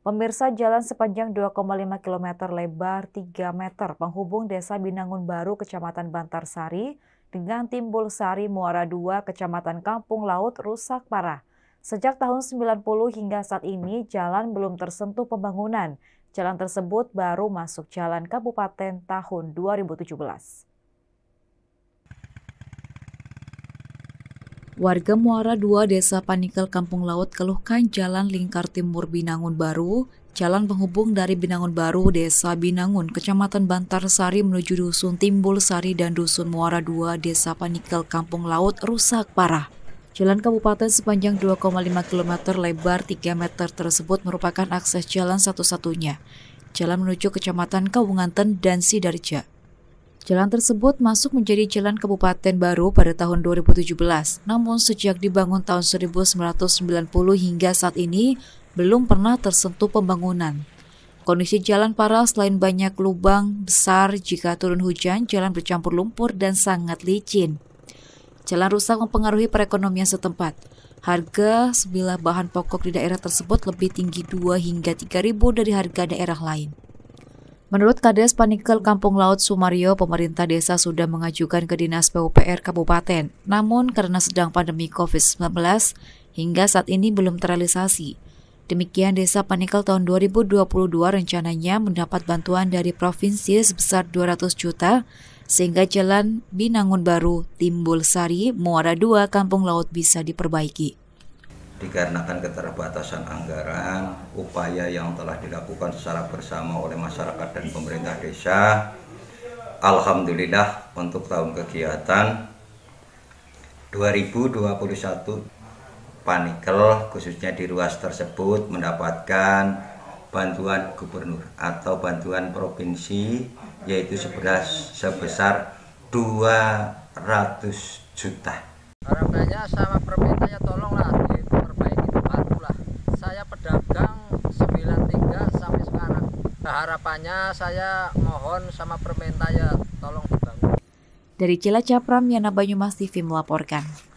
Pemirsa jalan sepanjang 2,5 km lebar 3 meter penghubung Desa Binangun Baru, Kecamatan Bantarsari dengan Timbul Sari, Muara II, Kecamatan Kampung Laut rusak parah. Sejak tahun 90 hingga saat ini jalan belum tersentuh pembangunan. Jalan tersebut baru masuk jalan kabupaten tahun 2017. Warga Muara II Desa Panikel Kampung Laut keluhkan jalan lingkar timur Binangun Baru, jalan penghubung dari Binangun Baru Desa Binangun, Kecamatan Bantar Sari menuju Dusun Timbul Sari dan Dusun Muara II Desa Panikel Kampung Laut rusak parah. Jalan kabupaten sepanjang 2,5 km lebar 3 meter tersebut merupakan akses jalan satu-satunya. Jalan menuju Kecamatan Kawunganten dan Sidarja. Jalan tersebut masuk menjadi jalan kabupaten baru pada tahun 2017. Namun sejak dibangun tahun 1990 hingga saat ini belum pernah tersentuh pembangunan. Kondisi jalan parah selain banyak lubang besar jika turun hujan, jalan bercampur lumpur dan sangat licin. Jalan rusak mempengaruhi perekonomian setempat. Harga sebilah bahan pokok di daerah tersebut lebih tinggi 2 hingga 3 ribu dari harga daerah lain. Menurut Kades Panikel Kampung Laut Sumario, pemerintah desa sudah mengajukan ke Dinas PUPR Kabupaten. Namun karena sedang pandemi COVID-19, hingga saat ini belum terrealisasi. Demikian Desa Panikel tahun 2022 rencananya mendapat bantuan dari provinsi sebesar 200 juta sehingga jalan Binangun Baru, Timbul Sari, Muara II, Kampung Laut bisa diperbaiki dikarenakan keterbatasan anggaran, upaya yang telah dilakukan secara bersama oleh masyarakat dan pemerintah desa. Alhamdulillah untuk tahun kegiatan 2021 Panikel khususnya di ruas tersebut mendapatkan bantuan gubernur atau bantuan provinsi yaitu sebesar 200 juta. Harapannya sama permintaannya harapannya saya mohon sama pemerintah ya tolong dibangun. Dari Cilacap, Yana Banyumas TV melaporkan.